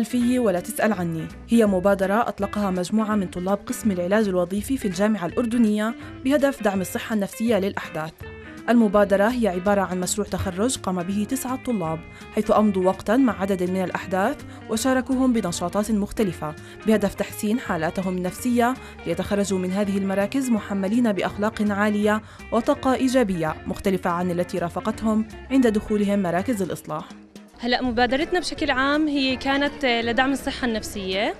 تسأل فيي ولا تسأل عني. هي مبادرة أطلقها مجموعة من طلاب قسم العلاج الوظيفي في الجامعة الأردنية بهدف دعم الصحة النفسية للأحداث. المبادرة هي عبارة عن مشروع تخرج قام به تسعة طلاب حيث أمضوا وقتا مع عدد من الأحداث وشاركوهم بنشاطات مختلفة بهدف تحسين حالاتهم النفسية ليتخرجوا من هذه المراكز محملين بأخلاق عالية وطاقة إيجابية مختلفة عن التي رافقتهم عند دخولهم مراكز الإصلاح. هلا مبادرتنا بشكل عام هي كانت لدعم الصحة النفسية.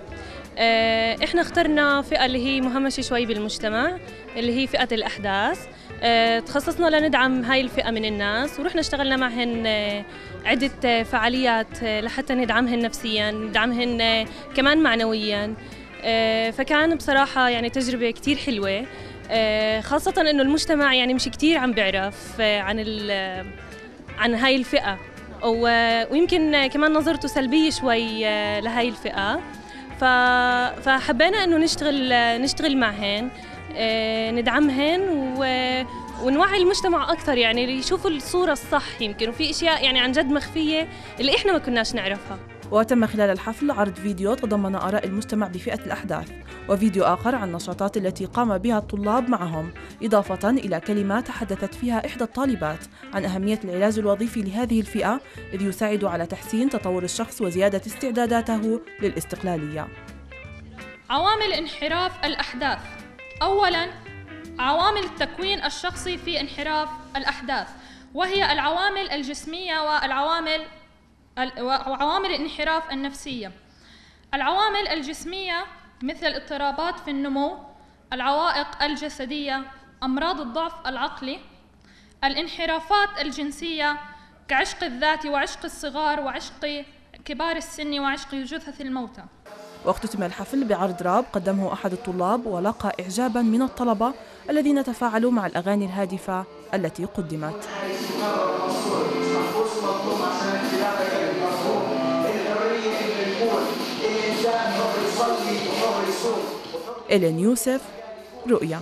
آه، إحنا اخترنا فئة اللي هي مهمشة شوي بالمجتمع اللي هي فئة الأحداث. آه، تخصصنا لندعم هاي الفئة من الناس ورحنا اشتغلنا معهن آه، عدة فعاليات لحتى ندعمهن نفسيا ندعمهن كمان معنويا. فكان بصراحة يعني تجربة كتير حلوة. خاصة إنه المجتمع يعني مش كتير عم بيعرف عن عن هاي الفئة. ويمكن كمان نظرته سلبية شوي لهاي الفئة. فحبينا إنه نشتغل نشتغل معهن آه، ندعمهن ونوعي المجتمع أكثر يعني يشوفوا الصورة الصح يمكن. وفي أشياء يعني عن جد مخفية اللي إحنا ما كناش نعرفها. وتم خلال الحفل عرض فيديو تضمن آراء المجتمع بفئة الأحداث وفيديو آخر عن النشاطات التي قام بها الطلاب معهم إضافة إلى كلمات تحدثت فيها إحدى الطالبات عن أهمية العلاج الوظيفي لهذه الفئة إذ يساعد على تحسين تطور الشخص وزيادة استعداداته للاستقلالية. عوامل انحراف الأحداث. أولاً عوامل التكوين الشخصي في انحراف الأحداث وهي العوامل الجسمية والعوامل وعوامل الانحراف النفسية. العوامل الجسمية مثل الاضطرابات في النمو العوائق الجسدية أمراض الضعف العقلي الانحرافات الجنسية كعشق الذات وعشق الصغار وعشق كبار السن وعشق جثث الموتى. واختتم الحفل بعرض راب قدمه أحد الطلاب ولقى إعجابا من الطلبة الذين تفاعلوا مع الأغاني الهادفة التي قدمت. إلين يوسف رؤيا.